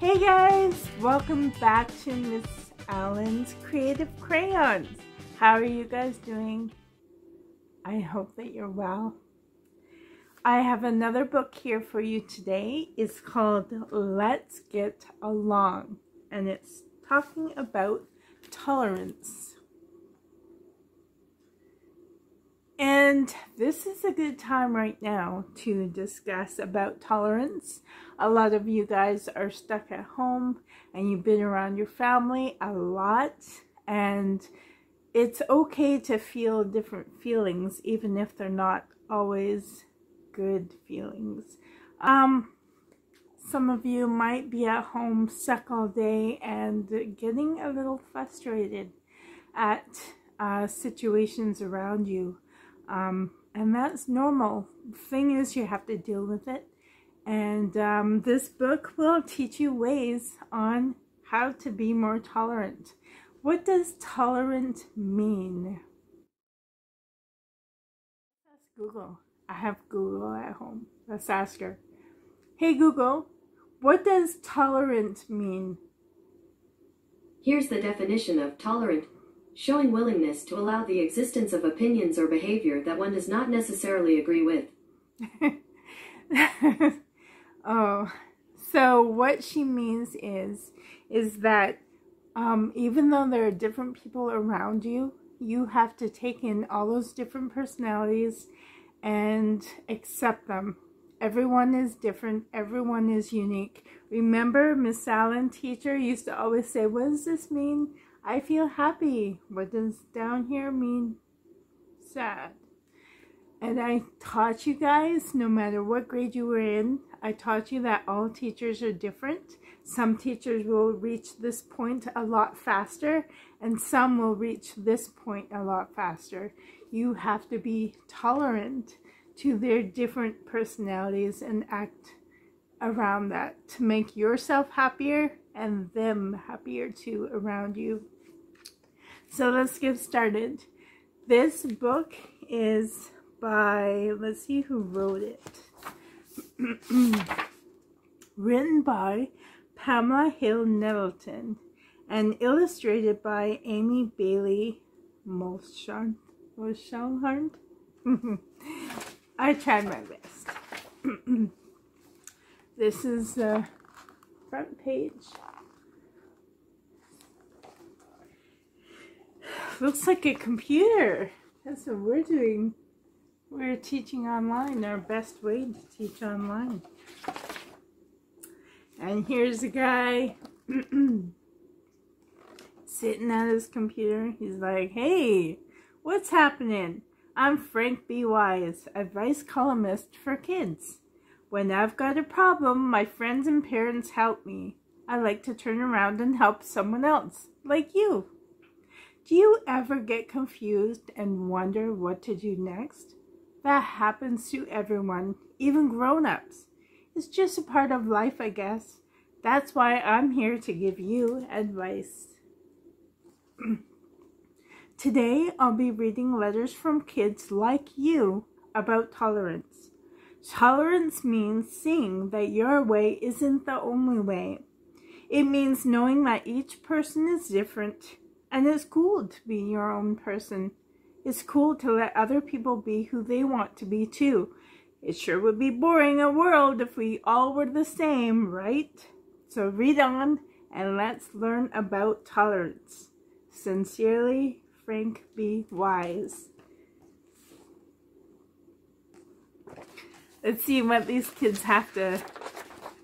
Hey guys, welcome back to Miss Allen's Creative Crayons. How are you guys doing? I hope that you're well. I have another book here for you today. It's called Let's Get Along and it's talking about tolerance. And this is a good time right now to discuss about tolerance. A lot of you guys are stuck at home and you've been around your family a lot and it's okay to feel different feelings even if they're not always good feelings. Um, some of you might be at home stuck all day and getting a little frustrated at uh, situations around you. Um, and that's normal. Thing is, you have to deal with it. And um, this book will teach you ways on how to be more tolerant. What does tolerant mean? Ask Google. I have Google at home. Let's ask her. Hey Google, what does tolerant mean? Here's the definition of tolerant showing willingness to allow the existence of opinions or behavior that one does not necessarily agree with. oh, so what she means is, is that um, even though there are different people around you, you have to take in all those different personalities and accept them. Everyone is different. Everyone is unique. Remember, Miss Allen, teacher, used to always say, what does this mean? I feel happy. What does down here mean? Sad. And I taught you guys, no matter what grade you were in, I taught you that all teachers are different. Some teachers will reach this point a lot faster, and some will reach this point a lot faster. You have to be tolerant to their different personalities and act around that to make yourself happier and them happier too around you. So let's get started. This book is by, let's see who wrote it. Written by Pamela Hill Nettleton and illustrated by Amy Bailey Molshart. I tried my best. this is the front page. Looks like a computer. That's what we're doing. We're teaching online, our best way to teach online. And here's a guy sitting at his computer. He's like, hey, what's happening? I'm Frank B. Wise, advice columnist for kids. When I've got a problem, my friends and parents help me. I like to turn around and help someone else, like you. Do you ever get confused and wonder what to do next? That happens to everyone, even grown-ups. It's just a part of life, I guess. That's why I'm here to give you advice. Today, I'll be reading letters from kids like you about tolerance. Tolerance means seeing that your way isn't the only way. It means knowing that each person is different and it's cool to be your own person. It's cool to let other people be who they want to be too. It sure would be boring a world if we all were the same, right? So read on and let's learn about tolerance. Sincerely, Frank B. Wise. Let's see what these kids have to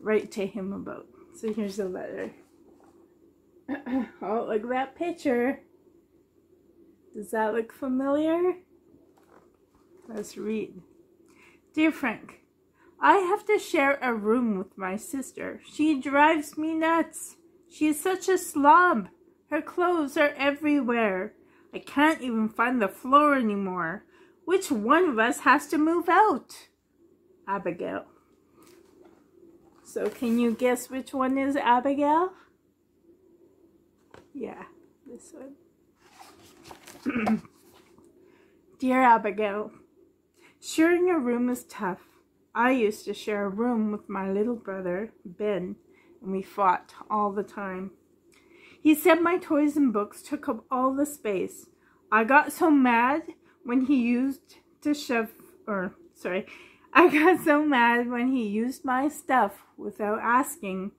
write to him about. So here's a letter. oh, look at that picture. Does that look familiar? Let's read. Dear Frank, I have to share a room with my sister. She drives me nuts. She is such a slob. Her clothes are everywhere. I can't even find the floor anymore. Which one of us has to move out? Abigail. So can you guess which one is Abigail? Yeah, this one. Dear Abigail, sharing a room is tough. I used to share a room with my little brother, Ben, and we fought all the time. He said my toys and books took up all the space. I got so mad when he used to shove, or sorry, I got so mad when he used my stuff without asking.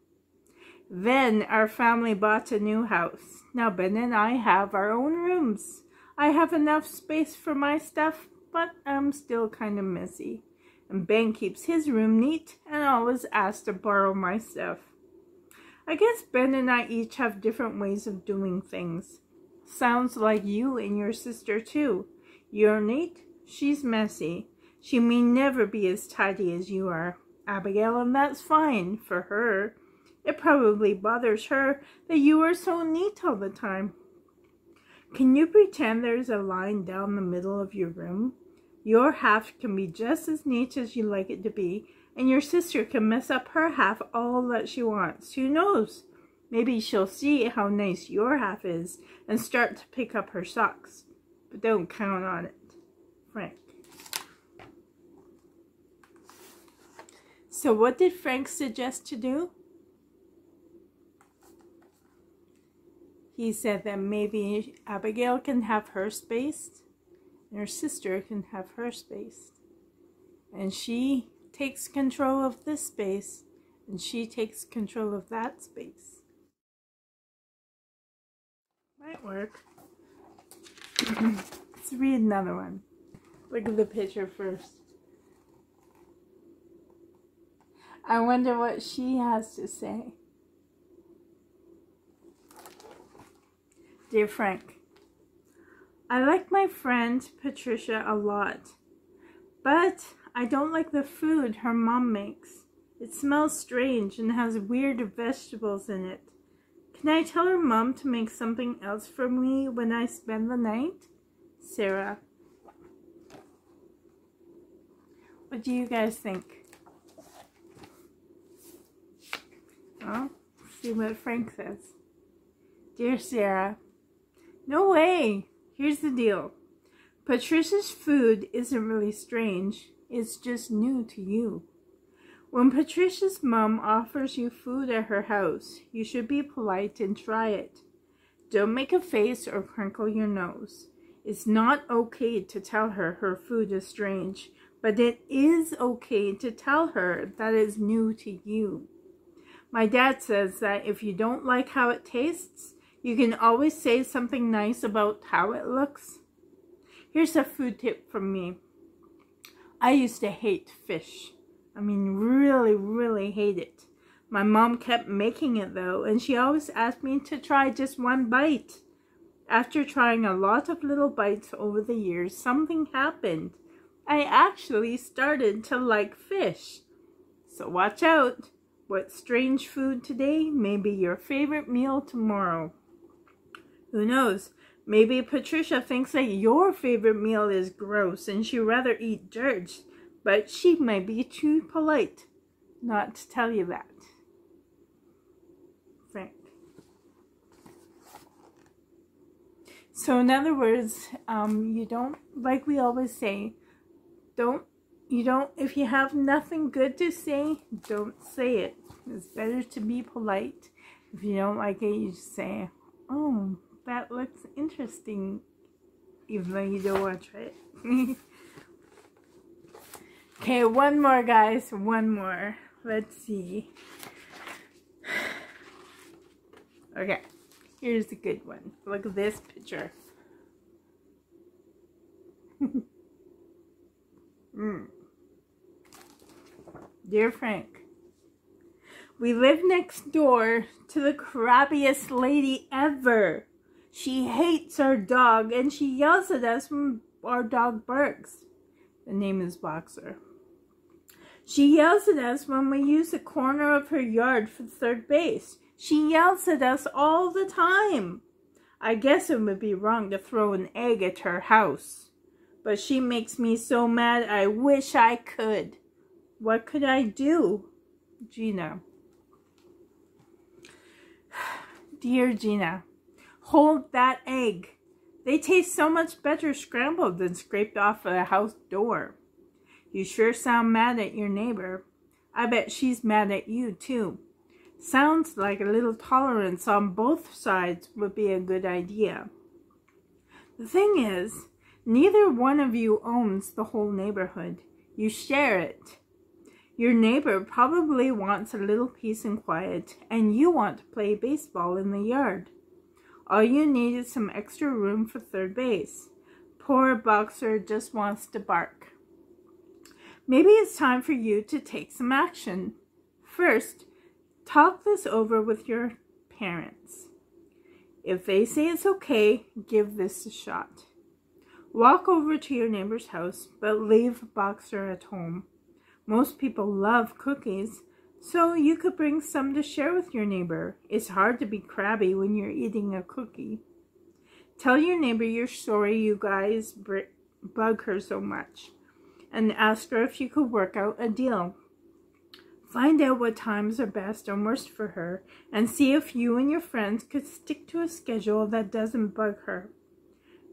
Then our family bought a new house. Now Ben and I have our own rooms. I have enough space for my stuff, but I'm still kind of messy. And Ben keeps his room neat and always asks to borrow my stuff. I guess Ben and I each have different ways of doing things. Sounds like you and your sister too. You're neat, she's messy. She may never be as tidy as you are, Abigail, and that's fine for her. It probably bothers her that you are so neat all the time. Can you pretend there's a line down the middle of your room? Your half can be just as neat as you like it to be, and your sister can mess up her half all that she wants. Who knows? Maybe she'll see how nice your half is and start to pick up her socks. But don't count on it. Frank. So what did Frank suggest to do? He said that maybe Abigail can have her space and her sister can have her space. And she takes control of this space and she takes control of that space. Might work. Let's read another one. Look at the picture first. I wonder what she has to say. Dear Frank, I like my friend Patricia a lot, but I don't like the food her mom makes. It smells strange and has weird vegetables in it. Can I tell her mom to make something else for me when I spend the night? Sarah. What do you guys think? Well, see what Frank says. Dear Sarah, no way. Here's the deal. Patricia's food isn't really strange. It's just new to you. When Patricia's mom offers you food at her house, you should be polite and try it. Don't make a face or crinkle your nose. It's not okay to tell her her food is strange, but it is okay to tell her that it's new to you. My dad says that if you don't like how it tastes, you can always say something nice about how it looks. Here's a food tip from me. I used to hate fish. I mean, really, really hate it. My mom kept making it though, and she always asked me to try just one bite. After trying a lot of little bites over the years, something happened. I actually started to like fish. So watch out. What strange food today may be your favorite meal tomorrow. Who knows? Maybe Patricia thinks that your favorite meal is gross and she'd rather eat dirt, but she might be too polite not to tell you that. Frank. So in other words, um, you don't, like we always say, don't, you don't, if you have nothing good to say, don't say it. It's better to be polite. If you don't like it, you just say, oh, that looks interesting, even though you don't want to it. okay, one more, guys. One more. Let's see. Okay, here's a good one. Look at this picture. mm. Dear Frank, we live next door to the crabbiest lady ever. She hates our dog and she yells at us when our dog barks. The name is Boxer. She yells at us when we use the corner of her yard for third base. She yells at us all the time. I guess it would be wrong to throw an egg at her house. But she makes me so mad I wish I could. What could I do? Gina. Dear Gina, Hold that egg. They taste so much better scrambled than scraped off a house door. You sure sound mad at your neighbor. I bet she's mad at you, too. Sounds like a little tolerance on both sides would be a good idea. The thing is, neither one of you owns the whole neighborhood. You share it. Your neighbor probably wants a little peace and quiet, and you want to play baseball in the yard. All you need is some extra room for third base. Poor Boxer just wants to bark. Maybe it's time for you to take some action. First, talk this over with your parents. If they say it's okay, give this a shot. Walk over to your neighbor's house, but leave Boxer at home. Most people love cookies, so you could bring some to share with your neighbor. It's hard to be crabby when you're eating a cookie. Tell your neighbor you're sorry you guys bug her so much and ask her if you could work out a deal. Find out what times are best and worst for her and see if you and your friends could stick to a schedule that doesn't bug her.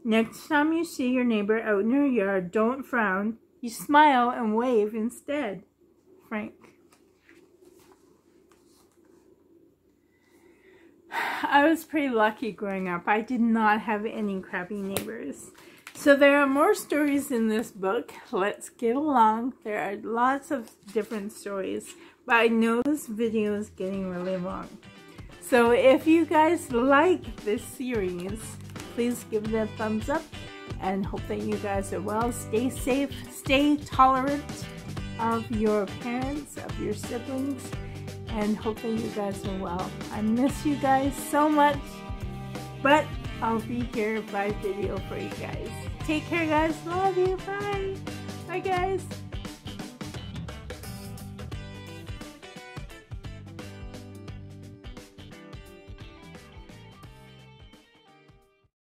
Next time you see your neighbor out in her yard, don't frown. You smile and wave instead. Frank. I was pretty lucky growing up. I did not have any crappy neighbors. So there are more stories in this book. Let's get along. There are lots of different stories, but I know this video is getting really long. So if you guys like this series, please give it a thumbs up and hope that you guys are well. Stay safe, stay tolerant of your parents, of your siblings, and hope that you guys are well. I miss you guys so much, but I'll be here by video for you guys. Take care, guys. Love you. Bye. Bye, guys.